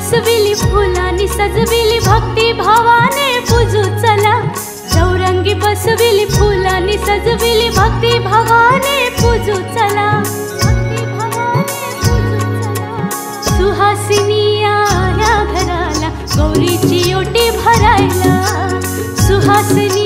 बसविली फुलानी, सजविली भक्ती भावाने पूजू चला। चौरंगी बसविली फुलानी, सजविली भक्ती भावाने पूजू चला। सुहासिनी या घराला, गौरीची ओटी भरायला। Suhasini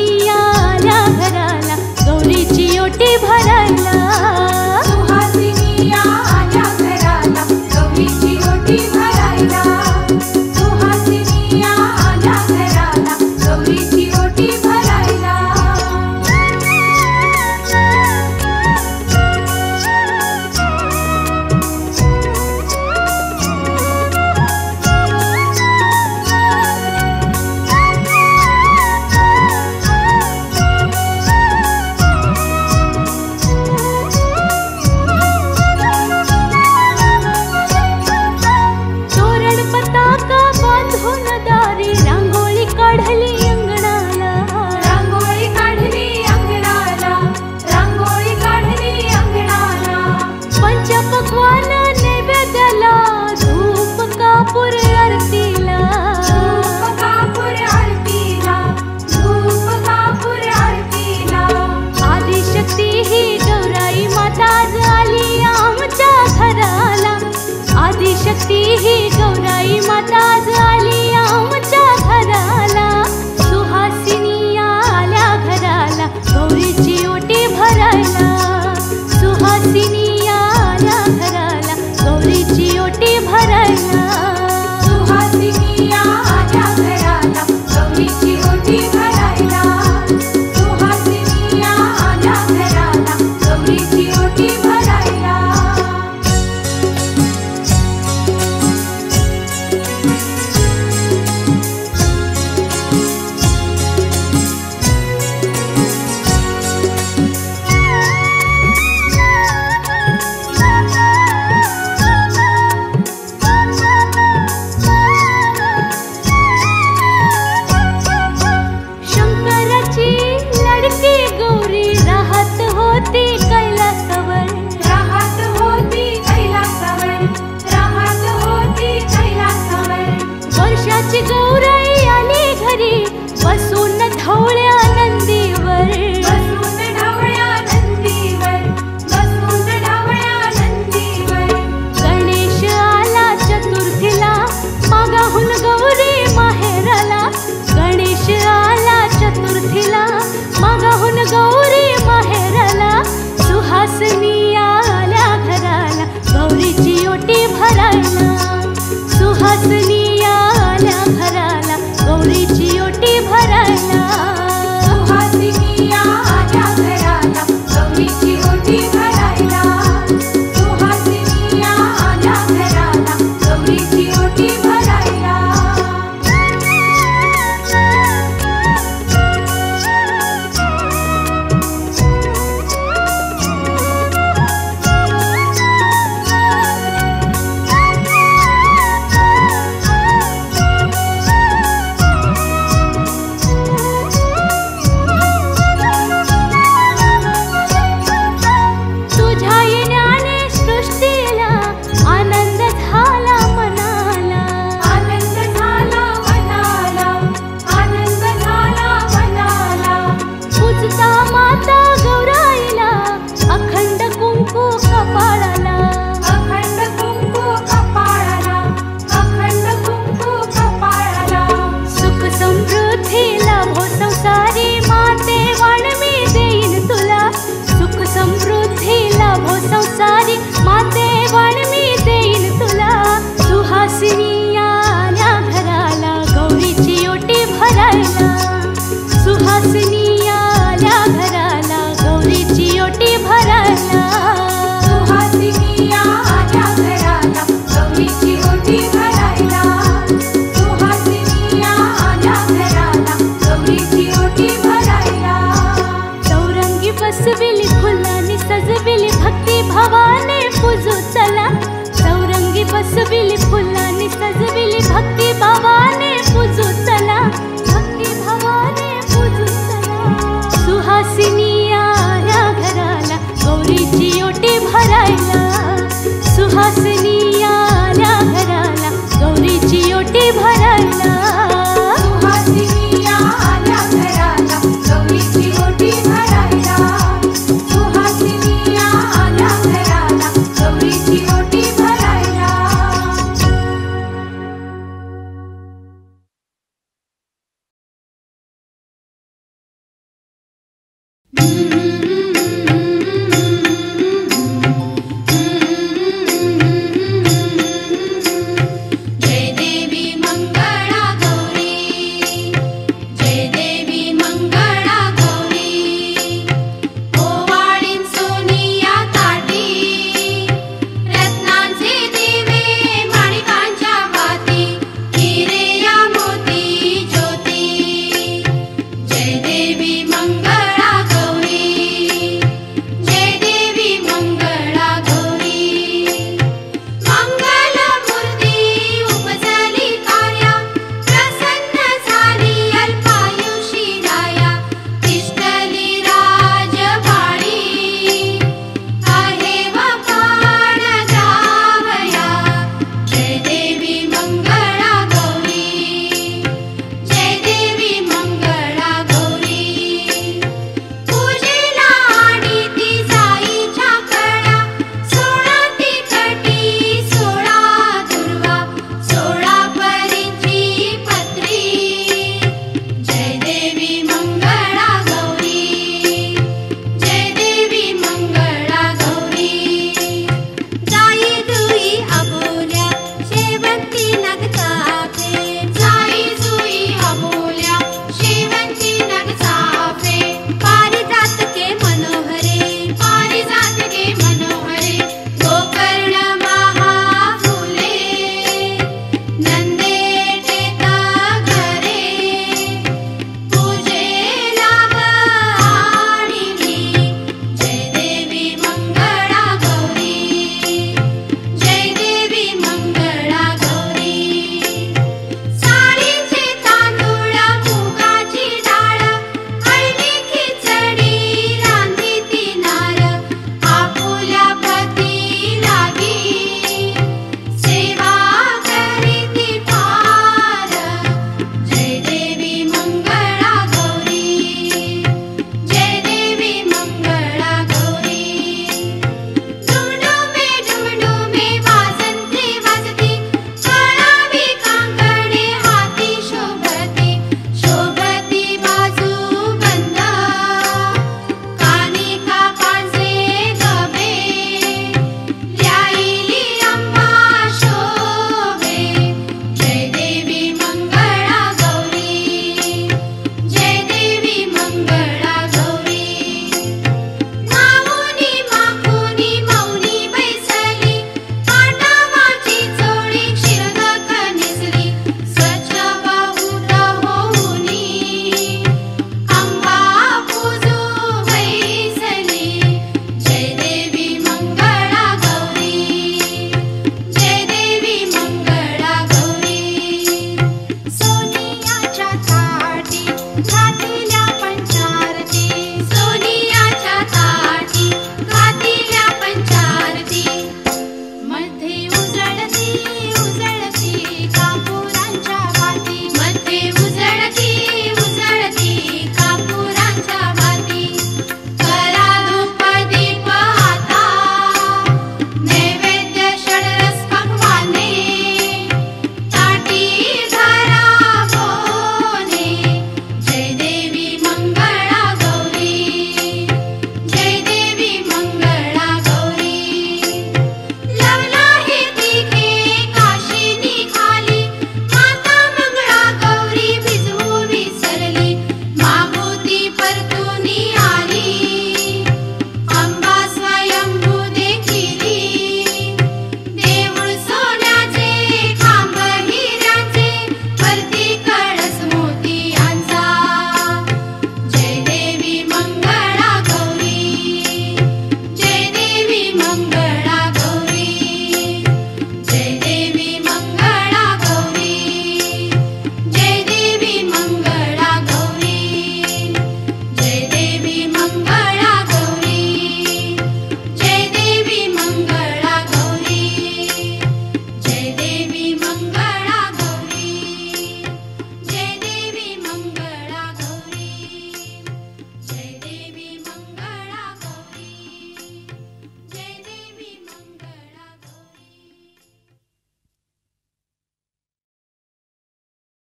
we do.